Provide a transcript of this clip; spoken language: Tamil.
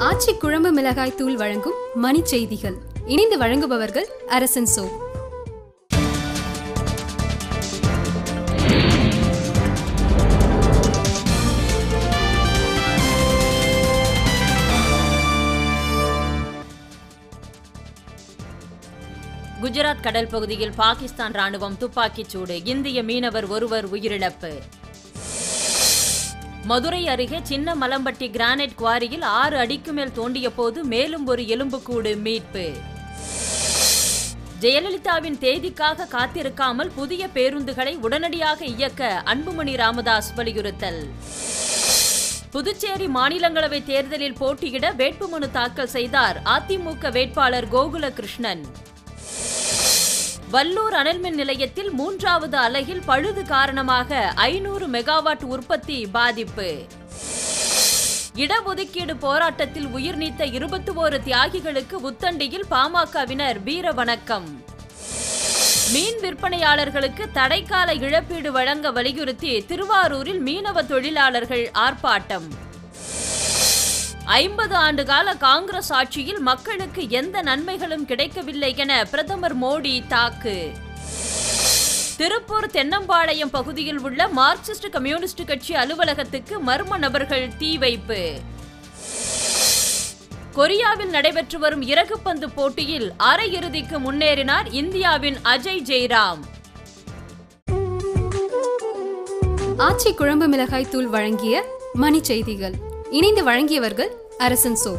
ஆச்சி குழம்பு மிளகாய் தூள் வழங்கும் மணி செய்திகள். இணைந்து வழங்குபவர்கள் அரசன் சோ. குஜராத் கடல் பகுதியில் பாகிஸ்தான் ராணுவம் துப்பாக்கிச் சூடு. இந்திய மீனவர் ஒருவர் உயிரிழப்பு. மதுரை அருகே சின்ன மலம்பட்டி கிரானைட் குவாரியில் ஆறு அடிக்கு மேல் தோண்டிய போது மேலும் ஒரு எலும்புக்கூடு மீட்பு. ஜெயலலிதாவின் தேதிக்காக காத்திருக்காமல் புதிய பேருந்துகளை உடனடியாக இயக்க அன்புமணி ராமதாஸ் வலியுறுத்தல். புதுச்சேரி மாநிலங்களவை தேர்தலில் போட்டியிட வேட்புமனு தாக்கல் செய்தார் அதிமுக வேட்பாளர் கோகுலகிருஷ்ணன். வல்லூர் அனல்மின் நிலையத்தில் மூன்றாவது அலகில் பழுது காரணமாக ஐநூறு மெகாவாட் உற்பத்தி பாதிப்பு. இடஒதுக்கீடு போராட்டத்தில் உயிர் நீத்த இருபத்தி ஓரு தியாகிகளுக்கு உத்தண்டியில் பாமகவினர் வீர வணக்கம். மீன் விற்பனையாளர்களுக்கு தடைக்கால இழப்பீடு வழங்க வலியுறுத்தி திருவாரூரில் மீனவ தொழிலாளர்கள் ஆர்ப்பாட்டம். ஐம்பது ஆண்டுகால காங்கிரஸ் ஆட்சியில் மக்களுக்கு எந்த நன்மைகளும் கிடைக்கவில்லை என பிரதமர் மோடி தாக்கு. திருப்பூர் தென்னம்பாளையம் பகுதியில் உள்ள மார்க்சிஸ்ட் கம்யூனிஸ்ட் கட்சி அலுவலகத்துக்கு மர்ம நபர்கள் தீ வைப்பு. கொரியாவில் நடைபெற்று வரும் இறகுப்பந்து போட்டியில் அரையிறுதிக்கு முன்னேறினார் இந்தியாவின் அஜய் ஜெய்ராம். ஆச்சி குழம்பு மிளகாய் தூள் வழங்கிய மணி செய்திகள். இணைந்து வழங்கியவர்கள் அரசன் சோ